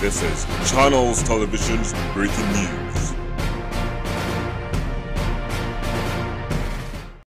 This is Channels Television's breaking news.